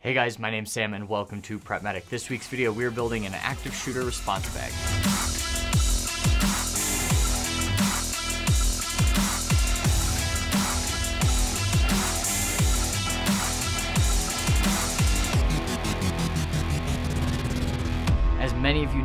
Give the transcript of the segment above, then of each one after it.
Hey guys, my name's Sam and welcome to Prep Medic. This week's video, we're building an active shooter response bag.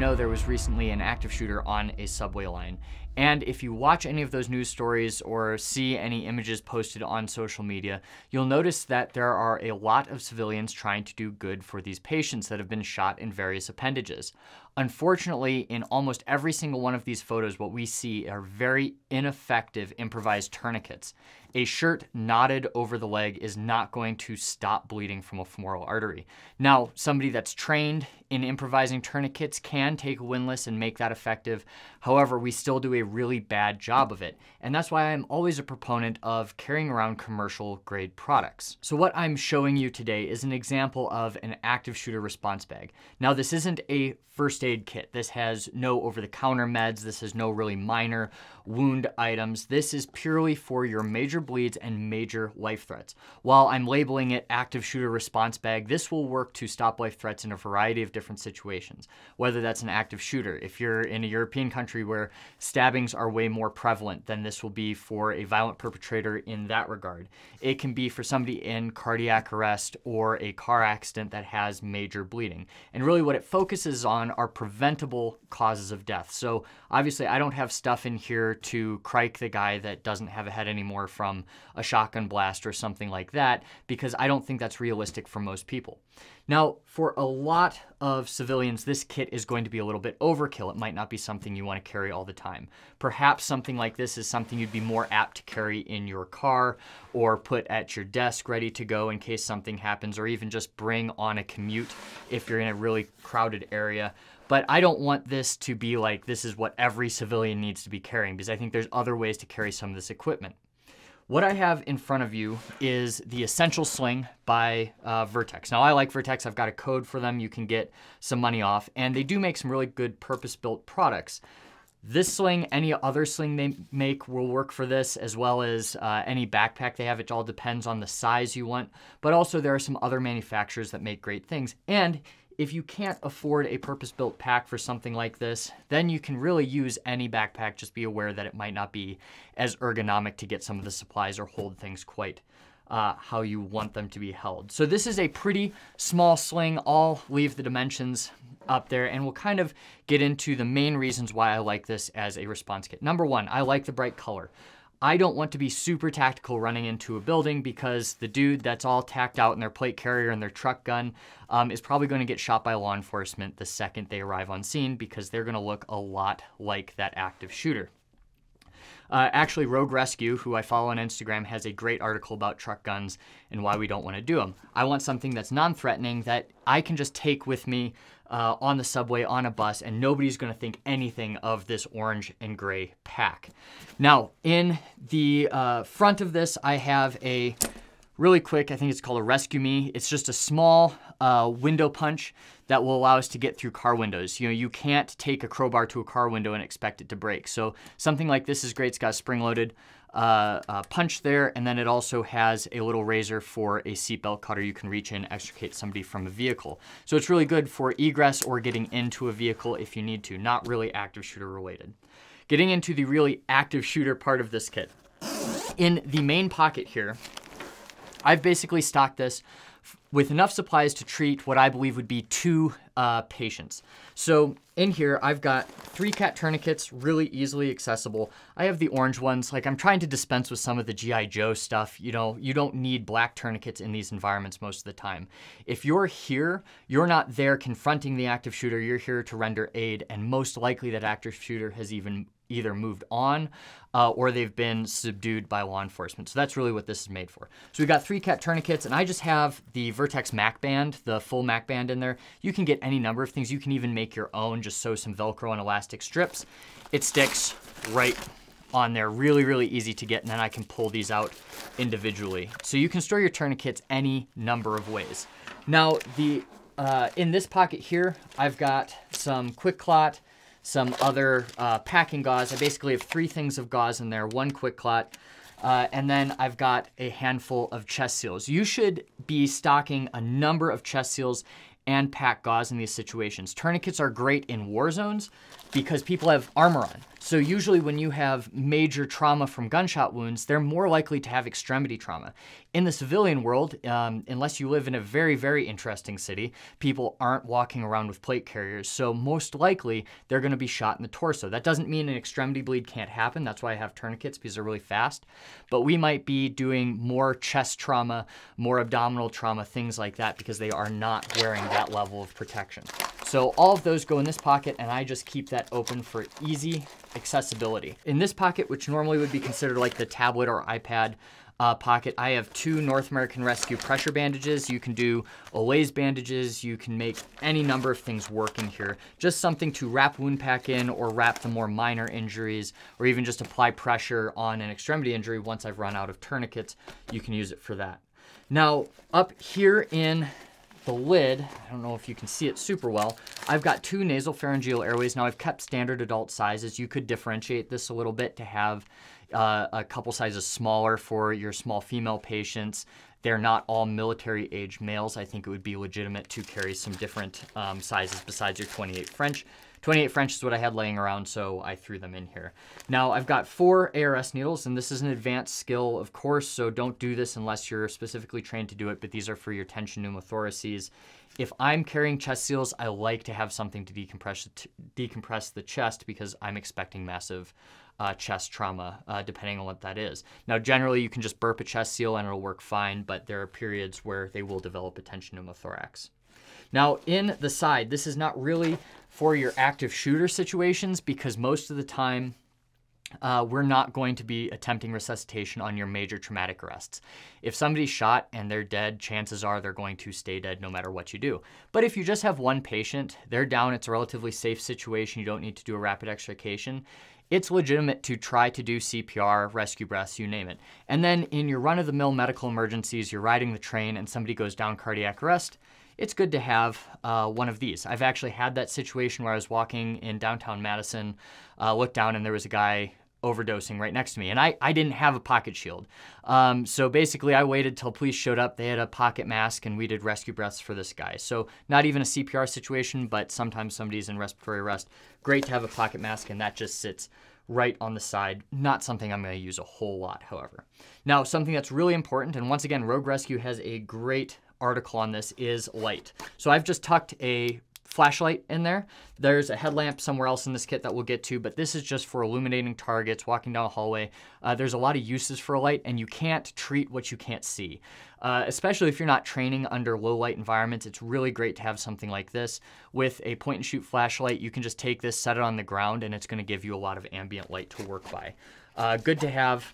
Know, there was recently an active shooter on a subway line. And if you watch any of those news stories or see any images posted on social media, you'll notice that there are a lot of civilians trying to do good for these patients that have been shot in various appendages. Unfortunately, in almost every single one of these photos, what we see are very ineffective improvised tourniquets. A shirt knotted over the leg is not going to stop bleeding from a femoral artery. Now, somebody that's trained in improvising tourniquets can take a windlass and make that effective. However, we still do a really bad job of it. And that's why I'm always a proponent of carrying around commercial grade products. So what I'm showing you today is an example of an active shooter response bag. Now, this isn't a first aid kit. This has no over the counter meds. This has no really minor wound items. This is purely for your major bleeds and major life threats. While I'm labeling it active shooter response bag, this will work to stop life threats in a variety of different situations. Whether that's an active shooter, if you're in a European country where stabbings are way more prevalent, then this will be for a violent perpetrator in that regard. It can be for somebody in cardiac arrest or a car accident that has major bleeding. And really what it focuses on are preventable causes of death. So obviously I don't have stuff in here to cric the guy that doesn't have a head anymore from a shotgun blast or something like that because I don't think that's realistic for most people. Now, for a lot of civilians, this kit is going to be a little bit overkill. It might not be something you want to carry all the time. Perhaps something like this is something you'd be more apt to carry in your car or put at your desk ready to go in case something happens, or even just bring on a commute if you're in a really crowded area. But I don't want this to be like this is what every civilian needs to be carrying because I think there's other ways to carry some of this equipment. What I have in front of you is the Essential Sling by uh, Vertx. Now, I like Vertx, I've got a code for them. You can get some money off, and they do make some really good purpose-built products. This sling, any other sling they make will work for this, as well as uh, any backpack they have. It all depends on the size you want. But also, there are some other manufacturers that make great things. And if you can't afford a purpose-built pack for something like this, then you can really use any backpack. Just be aware that it might not be as ergonomic to get some of the supplies or hold things quite uh, how you want them to be held. So this is a pretty small sling. I'll leave the dimensions up there and we'll kind of get into the main reasons why I like this as a response kit. Number one, I like the bright color. I don't want to be super tactical running into a building because the dude that's all tacked out in their plate carrier and their truck gun um, is probably going to get shot by law enforcement the second they arrive on scene because they're going to look a lot like that active shooter. Uh, actually, Rogue Rescue, who I follow on Instagram, has a great article about truck guns and why we don't want to do them. I want something that's non threatening that I can just take with me uh, on the subway, on a bus, and nobody's going to think anything of this orange and gray pack. Now, in the uh, front of this, I have a really quick, I think it's called a ResQMe. It's just a small uh, window punch that will allow us to get through car windows. You know, you can't take a crowbar to a car window and expect it to break. So something like this is great. It's got a spring-loaded uh, uh, punch there, and then it also has a little razor for a seatbelt cutter. You can reach in, and extricate somebody from a vehicle. So it's really good for egress or getting into a vehicle if you need to, not really active shooter related. Getting into the really active shooter part of this kit. In the main pocket here, I've basically stocked this with enough supplies to treat what I believe would be two uh, patients. So in here, I've got three cat tourniquets, really easily accessible. I have the orange ones. Like I'm trying to dispense with some of the G.I. Joe stuff. You know, you don't need black tourniquets in these environments most of the time. If you're here, you're not there confronting the active shooter. You're here to render aid. And most likely that active shooter has even either moved on uh, or they've been subdued by law enforcement. So that's really what this is made for. So we've got three cat tourniquets, and I just have the Vertx Mac Band, the full Mac Band in there. You can get any number of things. You can even make your own, just sew some Velcro and elastic strips. It sticks right on there, really, really easy to get, and then I can pull these out individually. So you can store your tourniquets any number of ways. Now, the uh, in this pocket here, I've got some QuikClot, some other uh, packing gauze. I basically have three things of gauze in there, one QuikClot, Uh, and then I've got a handful of chest seals. You should be stocking a number of chest seals and pack gauze in these situations. Tourniquets are great in war zones because people have armor on. So usually when you have major trauma from gunshot wounds, they're more likely to have extremity trauma. In the civilian world, um, unless you live in a very, very interesting city, people aren't walking around with plate carriers. So most likely they're gonna be shot in the torso. That doesn't mean an extremity bleed can't happen. That's why I have tourniquets because they're really fast. But we might be doing more chest trauma, more abdominal trauma, things like that because they are not wearing that level of protection. So all of those go in this pocket and I just keep that open for easy accessibility. In this pocket, which normally would be considered like the tablet or iPad uh, pocket, I have two North American Rescue pressure bandages. You can do Olaes bandages. You can make any number of things work in here. Just something to wrap wound pack in or wrap the more minor injuries or even just apply pressure on an extremity injury once I've run out of tourniquets. You can use it for that. Now, up here in the lid, I don't know if you can see it super well, I've got two nasal pharyngeal airways. Now I've kept standard adult sizes. You could differentiate this a little bit to have uh, a couple sizes smaller for your small female patients. They're not all military age males. I think it would be legitimate to carry some different um, sizes besides your 28 French. 28 French is what I had laying around, so I threw them in here. Now I've got four ARS needles, and this is an advanced skill, of course, so don't do this unless you're specifically trained to do it, but these are for your tension pneumothoraces. If I'm carrying chest seals, I like to have something to decompress, decompress the chest because I'm expecting massive uh, chest trauma, uh, depending on what that is. Now, generally, you can just burp a chest seal and it'll work fine, but there are periods where they will develop a tension pneumothorax. Now, in the side, this is not really for your active shooter situations because most of the time uh, we're not going to be attempting resuscitation on your major traumatic arrests. If somebody's shot and they're dead, chances are they're going to stay dead no matter what you do. But if you just have one patient, they're down, it's a relatively safe situation, you don't need to do a rapid extrication, it's legitimate to try to do CPR, rescue breaths, you name it. And then in your run of the mill medical emergencies, you're riding the train and somebody goes down cardiac arrest, it's good to have uh, one of these. I've actually had that situation where I was walking in downtown Madison, uh, looked down, and there was a guy overdosing right next to me. And I, I didn't have a pocket shield. Um, so basically, I waited till police showed up. They had a pocket mask, and we did rescue breaths for this guy. So not even a CPR situation, but sometimes somebody's in respiratory arrest. Great to have a pocket mask, and that just sits right on the side. Not something I'm going to use a whole lot, however. Now, something that's really important, and once again, Rogue Rescue has a great article on this is light. So I've just tucked a flashlight in there. There's a headlamp somewhere else in this kit that we'll get to, but this is just for illuminating targets, walking down a hallway. Uh, there's a lot of uses for a light, and you can't treat what you can't see. Uh, especially if you're not training under low light environments, it's really great to have something like this. With a point and shoot flashlight, you can just take this, set it on the ground, and it's gonna give you a lot of ambient light to work by. Uh, good to have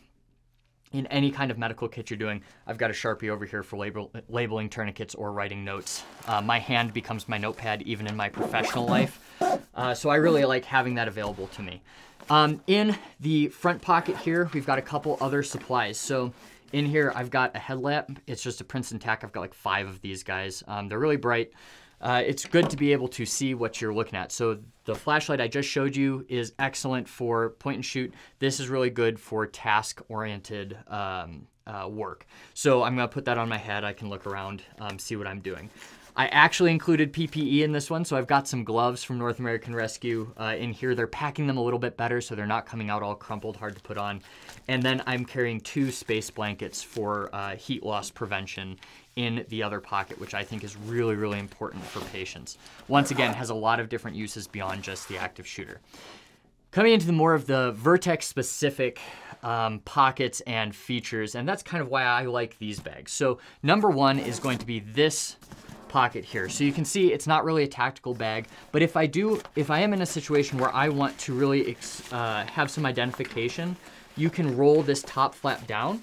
in any kind of medical kit you're doing, I've got a Sharpie over here for label, labeling tourniquets or writing notes. Uh, my hand becomes my notepad even in my professional life. Uh, so I really like having that available to me. Um, in the front pocket here, we've got a couple other supplies. So in here, I've got a headlamp. It's just a Princeton Tec. I've got like five of these guys. Um, they're really bright. Uh, it's good to be able to see what you're looking at. So the flashlight I just showed you is excellent for point and shoot. This is really good for task-oriented um, uh, work. So I'm gonna put that on my head. I can look around, um, see what I'm doing. I actually included PPE in this one, so I've got some gloves from North American Rescue uh, in here. They're packing them a little bit better, so they're not coming out all crumpled, hard to put on. And then I'm carrying two space blankets for uh, heat loss prevention in the other pocket, which I think is really, really important for patients. Once again, has a lot of different uses beyond just the active shooter. Coming into the more of the Vertx specific um, pockets and features, and that's kind of why I like these bags. So number one is going to be this pocket here. So you can see it's not really a tactical bag, but if I do, if I am in a situation where I want to really uh, have some identification, you can roll this top flap down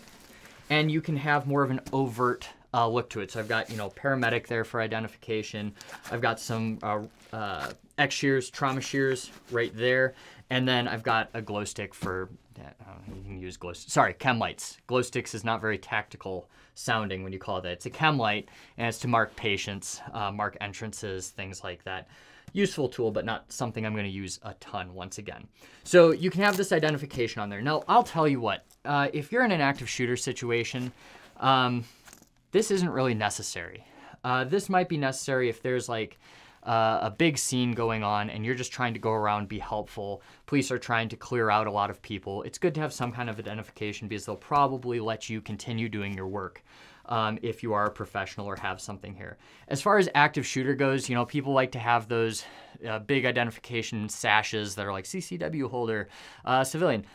and you can have more of an overt uh, look to it. So I've got, you know, paramedic there for identification. I've got some uh, uh, X shears, trauma shears right there. And then I've got a glow stick for, uh, you can use glow, sorry, chem lights. Glow sticks is not very tactical sounding when you call that. It's a chem light and it's to mark patients, uh, mark entrances, things like that. useful tool, but not something I'm gonna use a ton once again. So you can have this identification on there. Now, I'll tell you what, uh, if you're in an active shooter situation, um, this isn't really necessary. Uh, this might be necessary if there's like uh, a big scene going on and you're just trying to go around, be helpful. Police are trying to clear out a lot of people. It's good to have some kind of identification because they'll probably let you continue doing your work. Um, if you are a professional or have something here. As far as active shooter goes, you know, people like to have those uh, big identification sashes that are like CCW holder, uh, civilian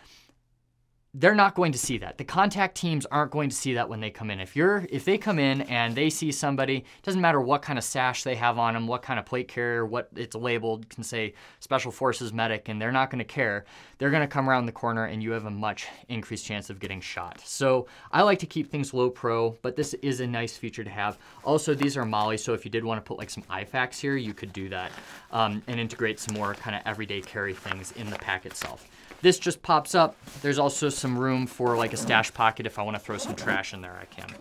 they're not going to see that. The contact teams aren't going to see that when they come in. If you're if they come in and they see somebody, doesn't matter what kind of sash they have on them, what kind of plate carrier, what it's labeled, can say special forces medic and they're not going to care. They're going to come around the corner and you have a much increased chance of getting shot. So, I like to keep things low pro, but this is a nice feature to have. Also, these are MOLLE, so if you did want to put like some IFAKs here, you could do that um, and integrate some more kind of everyday carry things in the pack itself. This just pops up. There's also some room for like a stash pocket if I want to throw some trash in there, I can.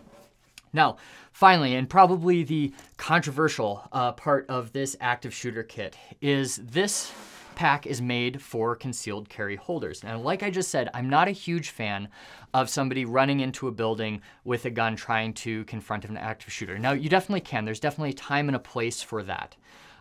Now, finally, and probably the controversial uh, part of this active shooter kit is this pack is made for concealed carry holders. Now, like I just said, I'm not a huge fan of somebody running into a building with a gun trying to confront an active shooter. Now, you definitely can. There's definitely a time and a place for that.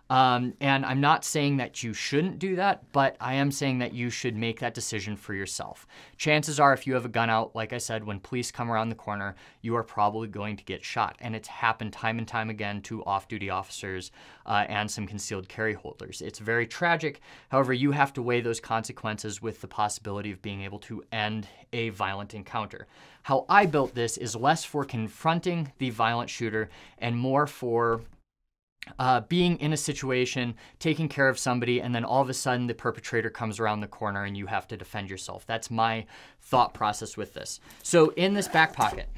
Um, and I'm not saying that you shouldn't do that, but I am saying that you should make that decision for yourself. Chances are, if you have a gun out, like I said, when police come around the corner, you are probably going to get shot. And it's happened time and time again to off duty officers uh, and some concealed carry holders. It's very tragic. However, you have to weigh those consequences with the possibility of being able to end a violent encounter. How I built this is less for confronting the violent shooter and more for uh, being in a situation, taking care of somebody, and then all of a sudden the perpetrator comes around the corner and you have to defend yourself. That's my thought process with this. So in this back pocket,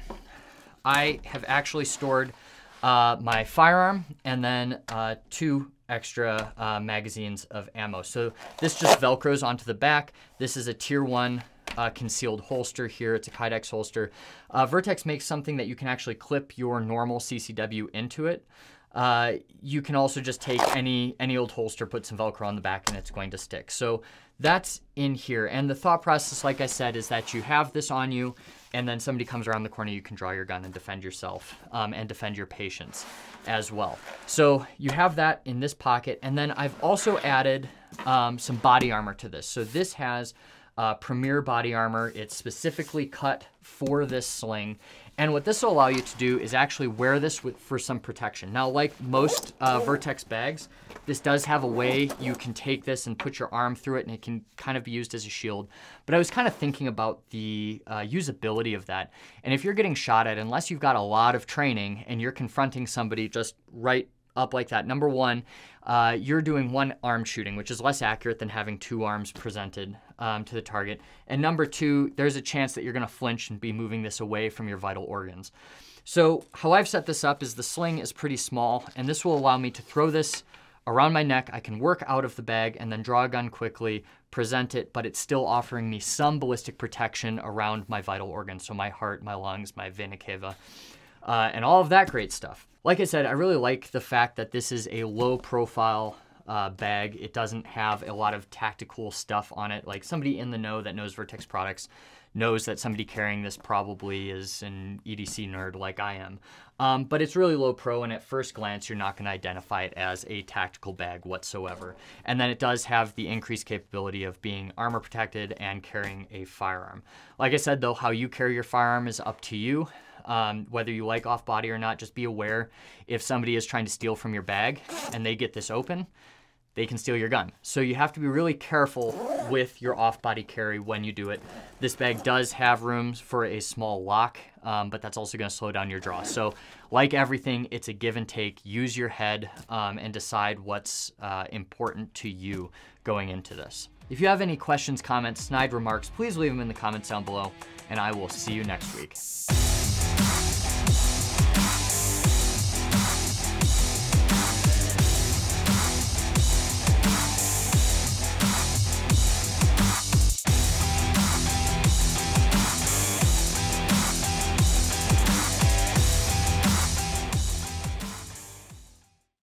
I have actually stored uh, my firearm and then uh, two extra uh, magazines of ammo. So this just Velcros onto the back. This is a tier one uh, concealed holster here. It's a Kydex holster. Uh, Vertx makes something that you can actually clip your normal CCW into it. Uh, you can also just take any any old holster, put some Velcro on the back, and it's going to stick. So that's in here. And the thought process, like I said, is that you have this on you, and then somebody comes around the corner, you can draw your gun and defend yourself um, and defend your patients as well. So you have that in this pocket. And then I've also added um, some body armor to this. So this has uh, Premier body armor. It's specifically cut for this sling. And what this will allow you to do is actually wear this with, for some protection. Now, like most uh, Vertx bags, this does have a way you can take this and put your arm through it and it can kind of be used as a shield. But I was kind of thinking about the uh, usability of that. And if you're getting shot at, unless you've got a lot of training and you're confronting somebody just right up like that. Number one, uh, you're doing one arm shooting, which is less accurate than having two arms presented um, to the target. And number two, there's a chance that you're going to flinch and be moving this away from your vital organs. So how I've set this up is the sling is pretty small, and this will allow me to throw this around my neck. I can work out of the bag and then draw a gun quickly, present it, but it's still offering me some ballistic protection around my vital organs, so my heart, my lungs, my vena cava, uh, and all of that great stuff. Like I said, I really like the fact that this is a low profile uh, bag. It doesn't have a lot of tactical stuff on it. Like somebody in the know that knows Vertx products knows that somebody carrying this probably is an EDC nerd like I am. Um, but it's really low pro, and at first glance, you're not going to identify it as a tactical bag whatsoever. And then it does have the increased capability of being armor protected and carrying a firearm. Like I said, though, how you carry your firearm is up to you. Um, whether you like off body or not, just be aware if somebody is trying to steal from your bag and they get this open, they can steal your gun. So you have to be really careful with your off-body carry when you do it. This bag does have rooms for a small lock, um, but that's also gonna slow down your draw. So like everything, it's a give and take. Use your head um, and decide what's uh, important to you going into this. If you have any questions, comments, snide remarks, please leave them in the comments down below, and I will see you next week.